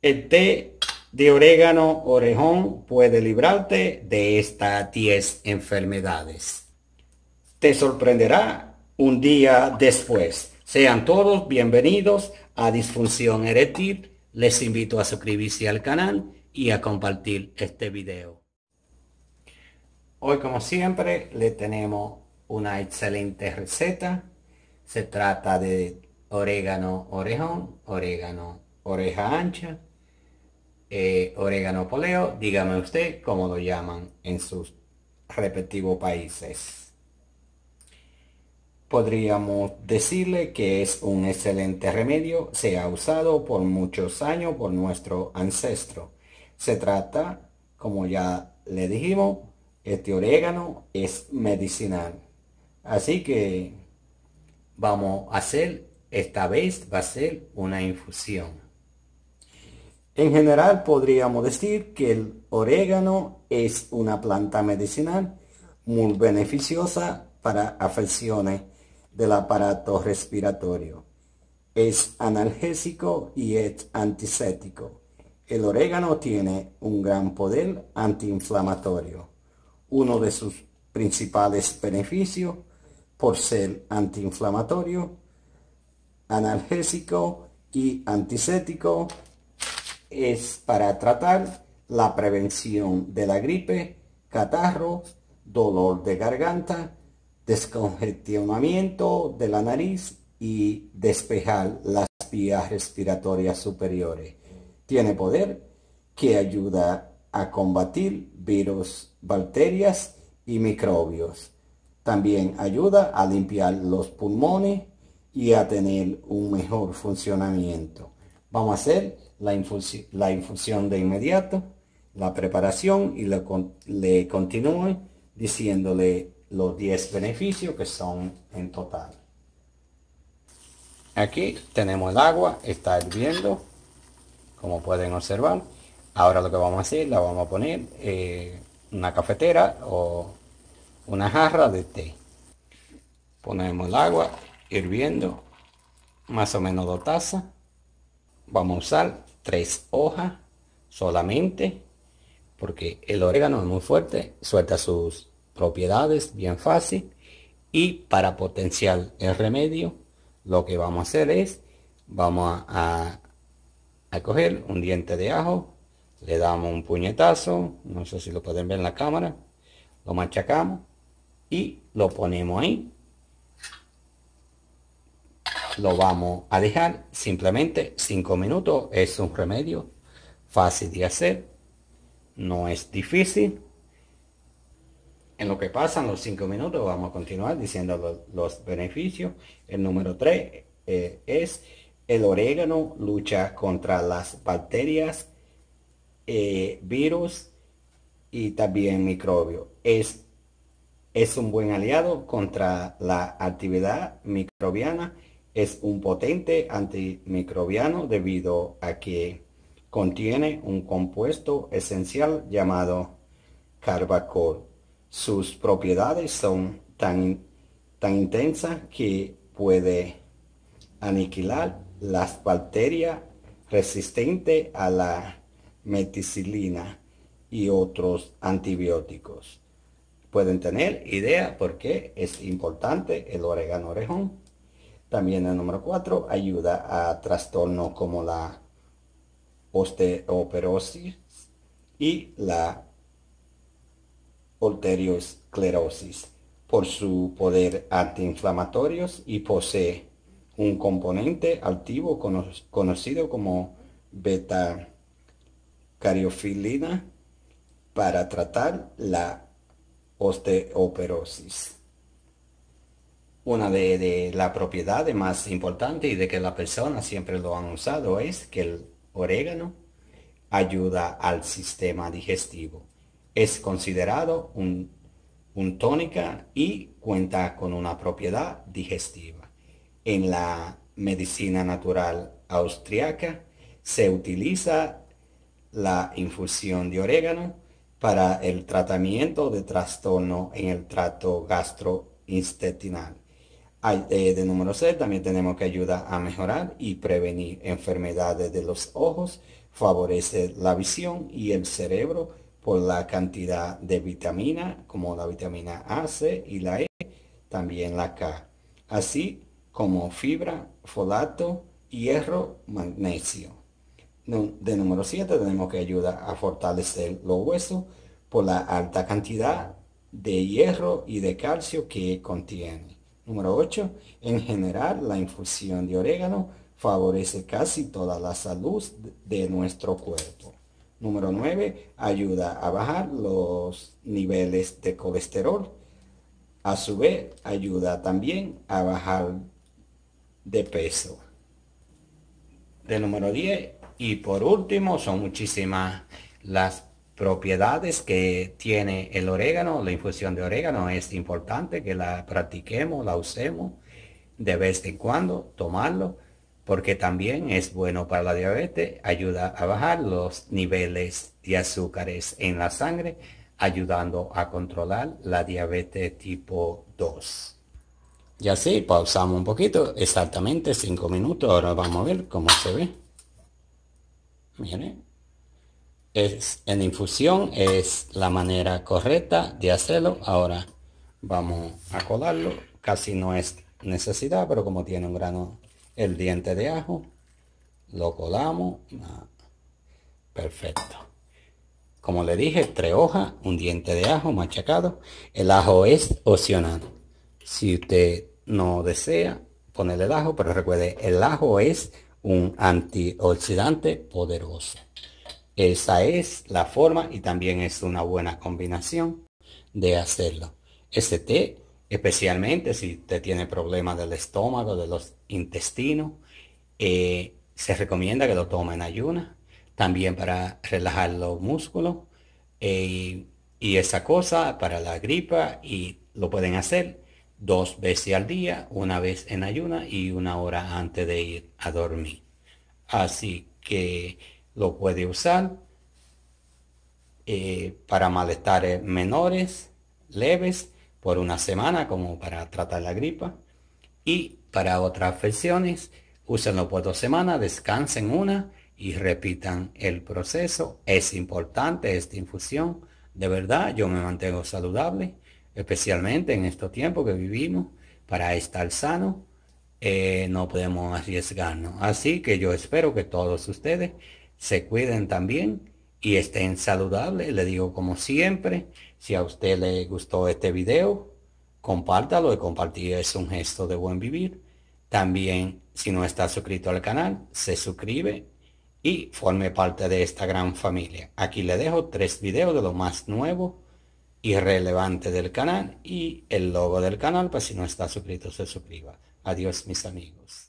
El té de orégano orejón puede librarte de estas 10 enfermedades. Te sorprenderá un día después. Sean todos bienvenidos a Disfunción Eréctil. Les invito a suscribirse al canal y a compartir este video. Hoy como siempre le tenemos una excelente receta. Se trata de orégano orejón, orégano oreja ancha, eh, orégano poleo, dígame usted cómo lo llaman en sus respectivos países. Podríamos decirle que es un excelente remedio, se ha usado por muchos años por nuestro ancestro. Se trata, como ya le dijimos, este orégano es medicinal. Así que vamos a hacer, esta vez va a ser una infusión. En general podríamos decir que el orégano es una planta medicinal muy beneficiosa para afecciones del aparato respiratorio. Es analgésico y es antiséptico. El orégano tiene un gran poder antiinflamatorio. Uno de sus principales beneficios por ser antiinflamatorio, analgésico y antiséptico es para tratar la prevención de la gripe, catarro, dolor de garganta, descongestionamiento de la nariz y despejar las vías respiratorias superiores. Tiene poder que ayuda a combatir virus, bacterias y microbios. También ayuda a limpiar los pulmones y a tener un mejor funcionamiento. Vamos a hacer la infusión, la infusión de inmediato, la preparación y le, continúe diciéndole los 10 beneficios que son en total. Aquí tenemos el agua, está hirviendo, como pueden observar. Ahora lo que vamos a hacer, la vamos a poner eh, una cafetera o una jarra de té. Ponemos el agua hirviendo, más o menos dos tazas. Vamos a usar tres hojas solamente, porque el orégano es muy fuerte, suelta sus propiedades bien fácil. Y para potenciar el remedio, lo que vamos a hacer es, vamos a, a, coger un diente de ajo, le damos un puñetazo, no sé si lo pueden ver en la cámara, lo machacamos y lo ponemos ahí lo vamos a dejar simplemente 5 minutos. Es un remedio fácil de hacer. No es difícil. En lo que pasan los 5 minutos vamos a continuar diciendo los, beneficios. El número 3 eh, es el orégano lucha contra las bacterias, eh, virus y también microbios. Es, es un buen aliado contra la actividad microbiana es un potente antimicrobiano debido a que contiene un compuesto esencial llamado carbacol. Sus propiedades son tan, tan intensas que puede aniquilar las bacterias resistentes a la meticilina y otros antibióticos. Pueden tener idea por qué es importante el orégano orejón. También el número 4 ayuda a trastornos como la osteoporosis y la arteriosclerosis por su poder antiinflamatorios y posee un componente activo conocido como beta cariofilina para tratar la osteoporosis una de, las propiedades más importantes y de que la persona siempre lo han usado es que el orégano ayuda al sistema digestivo. Es considerado un, un tónica y cuenta con una propiedad digestiva. En la medicina natural austriaca se utiliza la infusión de orégano para el tratamiento de trastorno en el trato gastrointestinal de número C también tenemos que ayudar a mejorar y prevenir enfermedades de los ojos, favorece la visión y el cerebro por la cantidad de vitamina como la vitamina A, C y la E, también la K, así como fibra, folato, hierro, magnesio. De número 7 tenemos que ayuda a fortalecer los huesos por la alta cantidad de hierro y de calcio que contiene. Número 8. En general, la infusión de orégano favorece casi toda la salud de nuestro cuerpo. Número 9. Ayuda a bajar los niveles de colesterol. A su vez, ayuda también a bajar de peso. De número 10, y por último, son muchísimas las propiedades que tiene el orégano. La infusión de orégano es importante que la practiquemos, la usemos de vez en cuando, tomarlo, porque también es bueno para la diabetes, ayuda a bajar los niveles de azúcares en la sangre, ayudando a controlar la diabetes tipo 2. Y así pausamos un poquito, exactamente 5 minutos. Ahora vamos a ver cómo se ve. Miren. Es, en infusión es la manera correcta de hacerlo. Ahora vamos a colarlo. Casi no es necesidad, pero como tiene un grano el diente de ajo, lo colamos. Ah, perfecto. Como le dije, tres hojas, un diente de ajo machacado. El ajo es opcional. Si usted no desea ponerle el ajo, pero recuerde, el ajo es un antioxidante poderoso. Esa es la forma y también es una buena combinación de hacerlo. Este té, especialmente si usted tiene problemas del estómago, de los intestinos, eh, se recomienda que lo tome en ayuna. También para relajar los músculos eh, y esa cosa para la gripa y lo pueden hacer dos veces al día, una vez en ayuna y una hora antes de ir a dormir. Así que lo puede usar eh, para malestares menores, leves, por una semana como para tratar la gripa. Y para otras afecciones, úsenlo por dos semanas, descansen una y repitan el proceso. Es importante esta infusión. De verdad, yo me mantengo saludable especialmente en estos tiempos que vivimos, para estar sano, eh, no podemos arriesgarnos. Así que yo espero que todos ustedes se cuiden también y estén saludables. Le digo como siempre, si a usted le gustó este video, compártalo y compartir es un gesto de buen vivir. También, si no está suscrito al canal, se suscribe y forme parte de esta gran familia. Aquí le dejo tres videos de lo más nuevo irrelevante del canal y el logo del canal para si no está suscrito se suscriba. Adiós mis amigos.